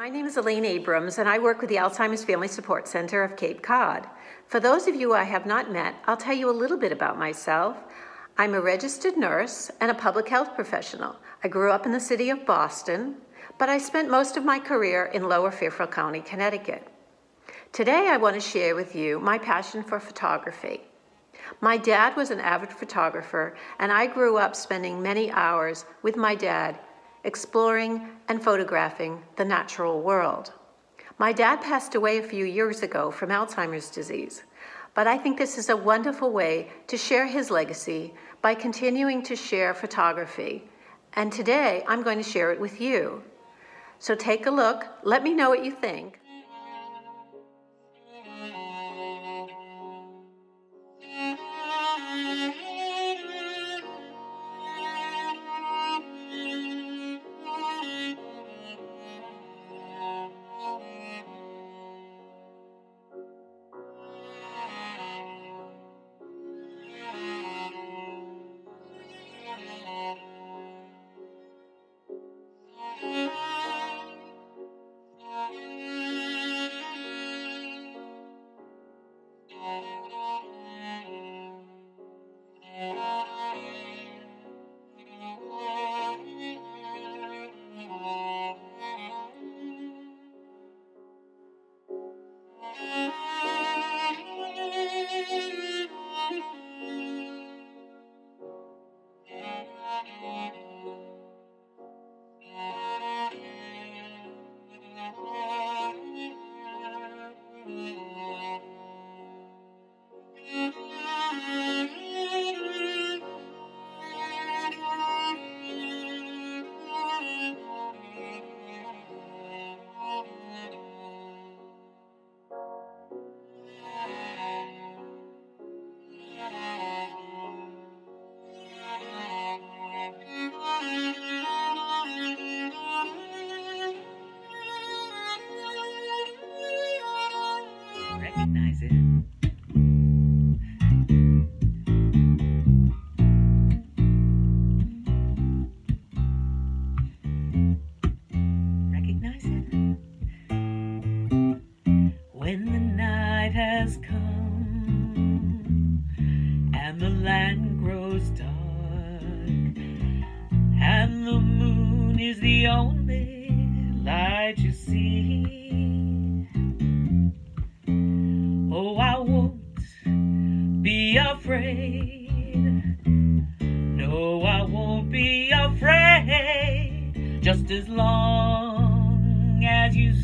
My name is Elaine Abrams, and I work with the Alzheimer's Family Support Center of Cape Cod. For those of you I have not met, I'll tell you a little bit about myself. I'm a registered nurse and a public health professional. I grew up in the city of Boston, but I spent most of my career in Lower Fairfield County, Connecticut. Today, I want to share with you my passion for photography. My dad was an avid photographer, and I grew up spending many hours with my dad exploring and photographing the natural world. My dad passed away a few years ago from Alzheimer's disease, but I think this is a wonderful way to share his legacy by continuing to share photography. And today I'm going to share it with you. So take a look, let me know what you think. Recognize it. Recognize it? When the night has come and the land grows dark and the moon is the only light you see. No, I won't be afraid. Just as long as you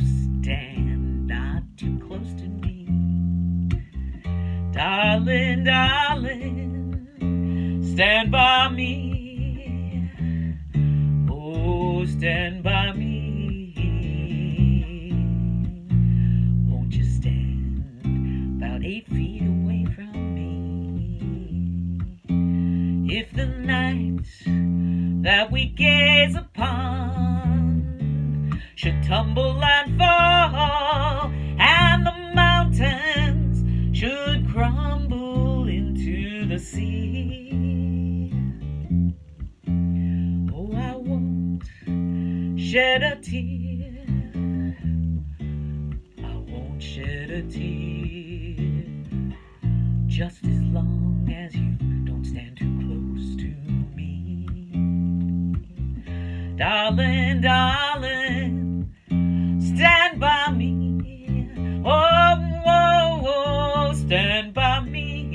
stand not too close to me. Darling, darling, stand by me. Oh, stand by that we gaze upon should tumble and fall, and the mountains should crumble into the sea. Oh, I won't shed a tear. I won't shed a tear. Just as long as you don't stand too Darling, darling, stand by me. Oh, oh, oh, stand by me.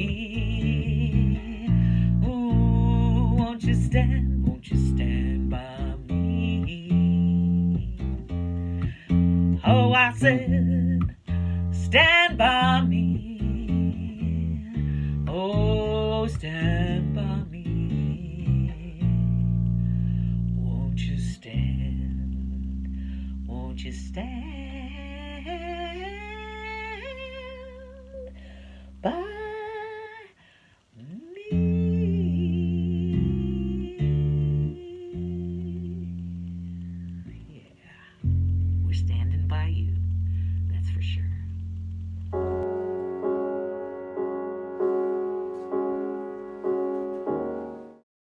Ooh, won't you stand, won't you stand by me? Oh, I said, stand by me. Oh, stand stand? Won't you stand by me? Yeah, we're standing by you, that's for sure.